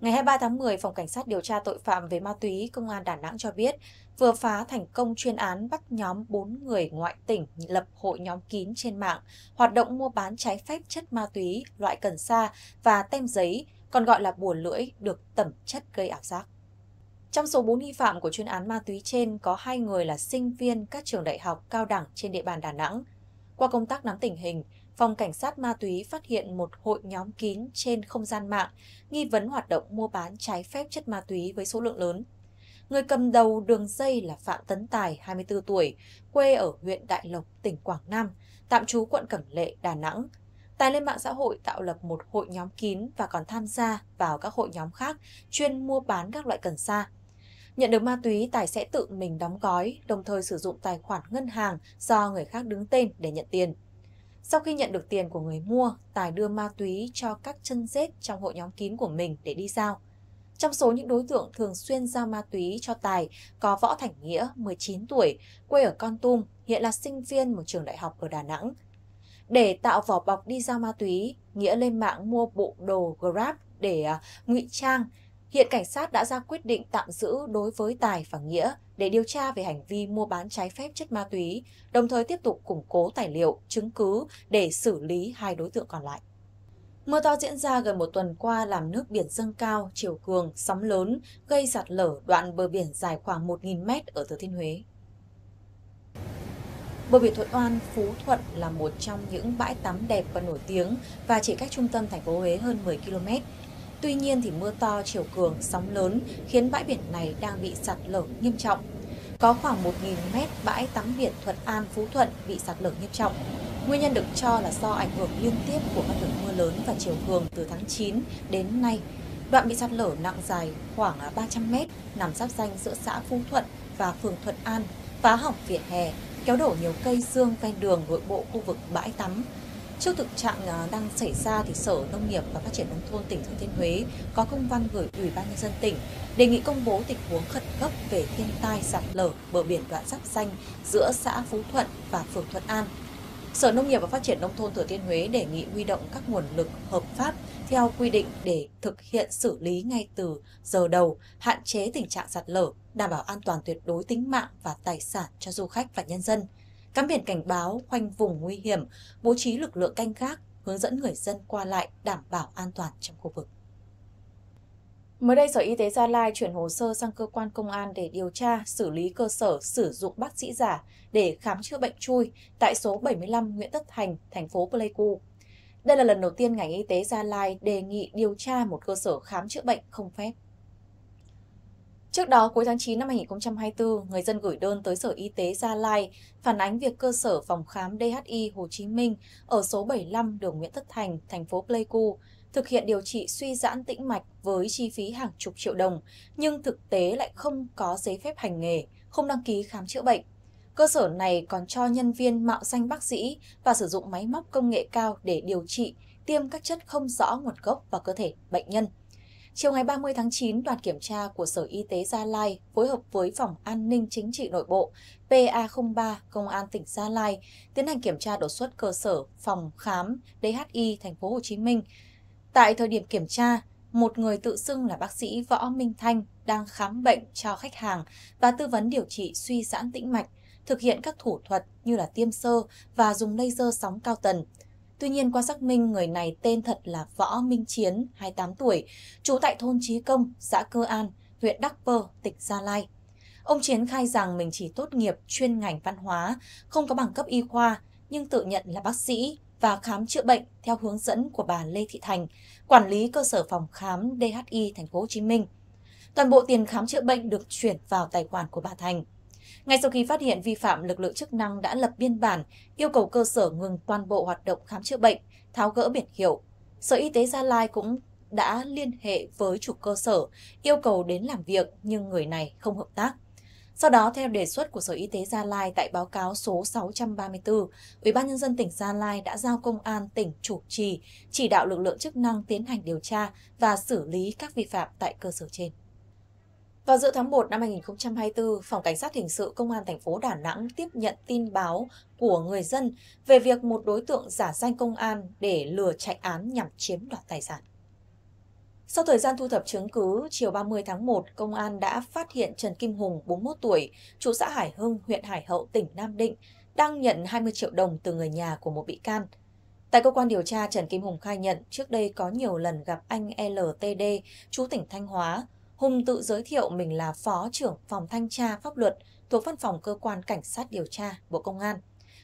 Ngày 23 tháng 10, Phòng Cảnh sát điều tra tội phạm về ma túy Công an Đà Nẵng cho biết vừa phá thành công chuyên án bắt nhóm 4 người ngoại tỉnh lập hội nhóm kín trên mạng, hoạt động mua bán trái phép chất ma túy, loại cần sa và tem giấy, còn gọi là bùa lưỡi, được tẩm chất gây ảo giác. Trong số 4 nghi phạm của chuyên án ma túy trên có hai người là sinh viên các trường đại học cao đẳng trên địa bàn Đà Nẵng. Qua công tác nắm tình hình, Phòng Cảnh sát Ma túy phát hiện một hội nhóm kín trên không gian mạng, nghi vấn hoạt động mua bán trái phép chất ma túy với số lượng lớn. Người cầm đầu đường dây là Phạm Tấn Tài, 24 tuổi, quê ở huyện Đại Lộc, tỉnh Quảng Nam, tạm trú quận Cẩm Lệ, Đà Nẵng. Tài lên mạng xã hội tạo lập một hội nhóm kín và còn tham gia vào các hội nhóm khác chuyên mua bán các loại cần sa. Nhận được ma túy, Tài sẽ tự mình đóng gói, đồng thời sử dụng tài khoản ngân hàng do người khác đứng tên để nhận tiền. Sau khi nhận được tiền của người mua, Tài đưa ma túy cho các chân rết trong hội nhóm kín của mình để đi giao. Trong số những đối tượng thường xuyên giao ma túy cho Tài có Võ Thành Nghĩa, 19 tuổi, quê ở Con Tum, hiện là sinh viên một trường đại học ở Đà Nẵng. Để tạo vỏ bọc đi giao ma túy, Nghĩa lên mạng mua bộ đồ Grab để uh, ngụy trang. Hiện cảnh sát đã ra quyết định tạm giữ đối với Tài và Nghĩa để điều tra về hành vi mua bán trái phép chất ma túy, đồng thời tiếp tục củng cố tài liệu, chứng cứ để xử lý hai đối tượng còn lại. Mưa to diễn ra gần một tuần qua làm nước biển dâng cao, chiều cường, sóng lớn, gây sạt lở đoạn bờ biển dài khoảng 1.000 mét ở Thừa Thiên Huế. Bờ biển Thuận Oan, Phú Thuận là một trong những bãi tắm đẹp và nổi tiếng và chỉ cách trung tâm thành phố Huế hơn 10 km. Tuy nhiên thì mưa to, chiều cường, sóng lớn khiến bãi biển này đang bị sạt lở nghiêm trọng. Có khoảng 1.000 mét bãi tắm biển Thuận An, Phú Thuận bị sạt lở nghiêm trọng. Nguyên nhân được cho là do ảnh hưởng liên tiếp của các đợt mưa lớn và chiều cường từ tháng 9 đến nay. Đoạn bị sạt lở nặng dài khoảng 300 mét nằm giáp danh giữa xã Phú Thuận và phường Thuận An, phá hỏng vỉa hè, kéo đổ nhiều cây xương ven đường nội bộ khu vực bãi tắm, Trước thực trạng à, đang xảy ra thì Sở Nông nghiệp và Phát triển nông thôn tỉnh Thừa Thiên Huế có công văn gửi Ủy ban nhân dân tỉnh đề nghị công bố tình huống khẩn cấp về thiên tai sạt lở bờ biển đoạn giáp danh giữa xã Phú Thuận và phường Thuận An. Sở Nông nghiệp và Phát triển nông thôn Thừa Thiên Huế đề nghị huy động các nguồn lực hợp pháp theo quy định để thực hiện xử lý ngay từ giờ đầu, hạn chế tình trạng sạt lở, đảm bảo an toàn tuyệt đối tính mạng và tài sản cho du khách và nhân dân cắm biển cảnh báo, khoanh vùng nguy hiểm, bố trí lực lượng canh gác, hướng dẫn người dân qua lại đảm bảo an toàn trong khu vực. Mới đây, Sở Y tế Gia Lai chuyển hồ sơ sang cơ quan công an để điều tra, xử lý cơ sở sử dụng bác sĩ giả để khám chữa bệnh chui tại số 75 Nguyễn Tất Thành, thành phố Pleiku. Đây là lần đầu tiên ngành y tế Gia Lai đề nghị điều tra một cơ sở khám chữa bệnh không phép. Trước đó, cuối tháng 9 năm 2024, người dân gửi đơn tới Sở Y tế Gia Lai phản ánh việc cơ sở phòng khám DHI Hồ Chí Minh ở số 75 đường Nguyễn Tất Thành, thành phố Pleiku thực hiện điều trị suy giãn tĩnh mạch với chi phí hàng chục triệu đồng, nhưng thực tế lại không có giấy phép hành nghề, không đăng ký khám chữa bệnh. Cơ sở này còn cho nhân viên mạo danh bác sĩ và sử dụng máy móc công nghệ cao để điều trị, tiêm các chất không rõ nguồn gốc vào cơ thể bệnh nhân. Chiều ngày 30 tháng 9, đoàn kiểm tra của Sở Y tế Gia Lai phối hợp với Phòng An ninh Chính trị Nội bộ PA03 Công an tỉnh Gia Lai tiến hành kiểm tra đột xuất cơ sở phòng khám DHI thành phố Hồ Chí Minh. Tại thời điểm kiểm tra, một người tự xưng là bác sĩ Võ Minh Thanh đang khám bệnh cho khách hàng và tư vấn điều trị suy giãn tĩnh mạch, thực hiện các thủ thuật như là tiêm sơ và dùng laser sóng cao tần Tuy nhiên qua xác minh người này tên thật là Võ Minh Chiến, 28 tuổi, trú tại thôn Trí Công, xã Cơ An, huyện Đắc Pơ, tỉnh Gia Lai. Ông Chiến khai rằng mình chỉ tốt nghiệp chuyên ngành văn hóa, không có bằng cấp y khoa, nhưng tự nhận là bác sĩ và khám chữa bệnh theo hướng dẫn của bà Lê Thị Thành, quản lý cơ sở phòng khám DHI thành phố Hồ Chí Minh. Toàn bộ tiền khám chữa bệnh được chuyển vào tài khoản của bà Thành. Ngay sau khi phát hiện vi phạm, lực lượng chức năng đã lập biên bản, yêu cầu cơ sở ngừng toàn bộ hoạt động khám chữa bệnh, tháo gỡ biển hiệu. Sở Y tế Gia Lai cũng đã liên hệ với chủ cơ sở, yêu cầu đến làm việc nhưng người này không hợp tác. Sau đó, theo đề xuất của Sở Y tế Gia Lai tại báo cáo số 634, Ủy ban nhân dân tỉnh Gia Lai đã giao công an tỉnh chủ trì, chỉ đạo lực lượng chức năng tiến hành điều tra và xử lý các vi phạm tại cơ sở trên. Vào giữa tháng 1 năm 2024, Phòng Cảnh sát Hình sự Công an thành phố Đà Nẵng tiếp nhận tin báo của người dân về việc một đối tượng giả danh công an để lừa chạy án nhằm chiếm đoạt tài sản. Sau thời gian thu thập chứng cứ, chiều 30 tháng 1, công an đã phát hiện Trần Kim Hùng, 41 tuổi, chủ xã Hải Hưng, huyện Hải Hậu, tỉnh Nam Định, đang nhận 20 triệu đồng từ người nhà của một bị can. Tại cơ quan điều tra, Trần Kim Hùng khai nhận trước đây có nhiều lần gặp anh LTD, chú tỉnh Thanh Hóa. Hùng tự giới thiệu mình là Phó trưởng phòng thanh tra pháp luật thuộc văn phòng cơ quan cảnh sát điều tra Bộ Công an.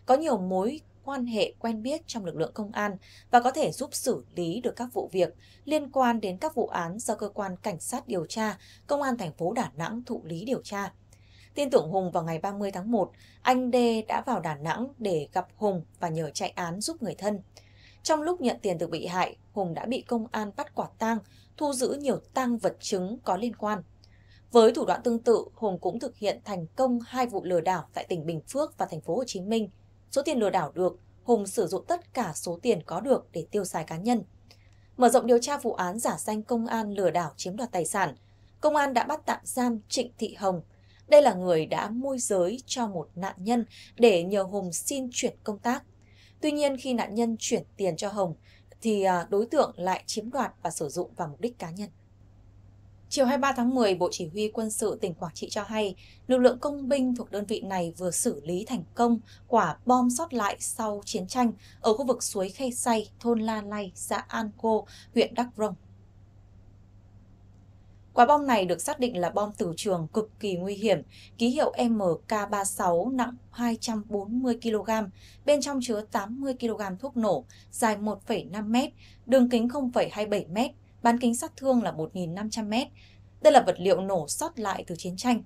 Có nhiều mối quan hệ quen biết trong lực lượng công an và có thể giúp xử lý được các vụ việc liên quan đến các vụ án do cơ quan cảnh sát điều tra, công an thành phố Đà Nẵng thụ lý điều tra. Tin tưởng Hùng vào ngày 30 tháng 1, anh D đã vào Đà Nẵng để gặp Hùng và nhờ chạy án giúp người thân. Trong lúc nhận tiền từ bị hại, Hùng đã bị công an bắt quả tang, thu giữ nhiều tang vật chứng có liên quan. Với thủ đoạn tương tự, Hùng cũng thực hiện thành công hai vụ lừa đảo tại tỉnh Bình Phước và thành phố Hồ Chí Minh. Số tiền lừa đảo được, Hùng sử dụng tất cả số tiền có được để tiêu xài cá nhân. Mở rộng điều tra vụ án giả danh công an lừa đảo chiếm đoạt tài sản, công an đã bắt tạm giam Trịnh Thị Hồng. Đây là người đã môi giới cho một nạn nhân để nhờ Hùng xin chuyển công tác. Tuy nhiên khi nạn nhân chuyển tiền cho Hồng thì à, đối tượng lại chiếm đoạt và sử dụng vào mục đích cá nhân. Chiều 23 tháng 10, Bộ Chỉ huy Quân sự tỉnh Quảng Trị cho hay, lực lượng công binh thuộc đơn vị này vừa xử lý thành công quả bom sót lại sau chiến tranh ở khu vực suối Khe Say, thôn La Lay, xã An Cô, huyện Đắk Rông. Quả bom này được xác định là bom từ trường cực kỳ nguy hiểm, ký hiệu MK36 nặng 240 kg, bên trong chứa 80 kg thuốc nổ, dài 1,5 m, đường kính 0,27 m, bán kính sát thương là 1.500 m. Đây là vật liệu nổ sót lại từ chiến tranh.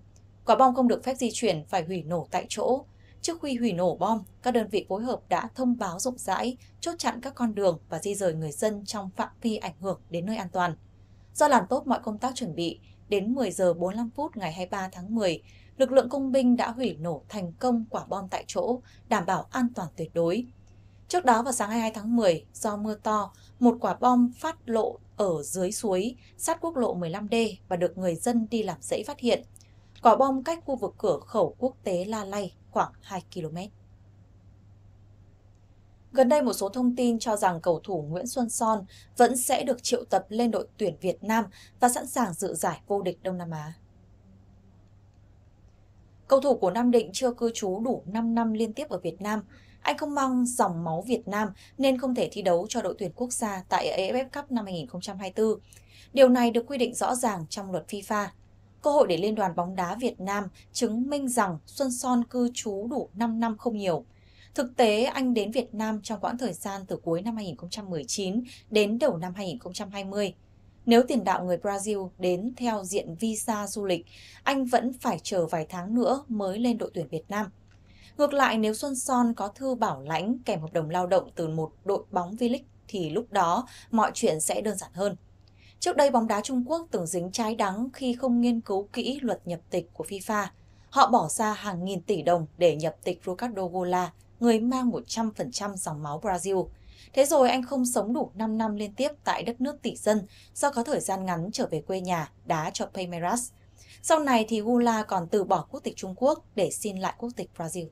Quả bom không được phép di chuyển, phải hủy nổ tại chỗ. Trước khi hủy nổ bom, các đơn vị phối hợp đã thông báo rộng rãi, chốt chặn các con đường và di rời người dân trong phạm vi ảnh hưởng đến nơi an toàn. Do làm tốt mọi công tác chuẩn bị, đến 10 giờ 45 phút ngày 23 tháng 10, lực lượng công binh đã hủy nổ thành công quả bom tại chỗ, đảm bảo an toàn tuyệt đối. Trước đó vào sáng 22 tháng 10, do mưa to, một quả bom phát lộ ở dưới suối sát quốc lộ 15D và được người dân đi làm dãy phát hiện. Quả bom cách khu vực cửa khẩu quốc tế La Lay khoảng 2 km. Gần đây một số thông tin cho rằng cầu thủ Nguyễn Xuân Son vẫn sẽ được triệu tập lên đội tuyển Việt Nam và sẵn sàng dự giải vô địch Đông Nam Á. Cầu thủ của Nam Định chưa cư trú đủ 5 năm liên tiếp ở Việt Nam. Anh không mang dòng máu Việt Nam nên không thể thi đấu cho đội tuyển quốc gia tại AFF Cup năm 2024. Điều này được quy định rõ ràng trong luật FIFA. Cơ hội để Liên đoàn bóng đá Việt Nam chứng minh rằng Xuân Son cư trú đủ 5 năm không nhiều – Thực tế, anh đến Việt Nam trong quãng thời gian từ cuối năm 2019 đến đầu năm 2020. Nếu tiền đạo người Brazil đến theo diện visa du lịch, anh vẫn phải chờ vài tháng nữa mới lên đội tuyển Việt Nam. Ngược lại, nếu Xuân Son có thư bảo lãnh kèm hợp đồng lao động từ một đội bóng V-League thì lúc đó mọi chuyện sẽ đơn giản hơn. Trước đây, bóng đá Trung Quốc từng dính trái đắng khi không nghiên cứu kỹ luật nhập tịch của FIFA. Họ bỏ ra hàng nghìn tỷ đồng để nhập tịch Ricardo Gola, người mang 100% dòng máu Brazil. Thế rồi anh không sống đủ 5 năm liên tiếp tại đất nước tỷ dân, do có thời gian ngắn trở về quê nhà, đá cho Palmeiras. Sau này thì Gula còn từ bỏ quốc tịch Trung Quốc để xin lại quốc tịch Brazil.